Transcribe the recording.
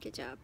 Good job.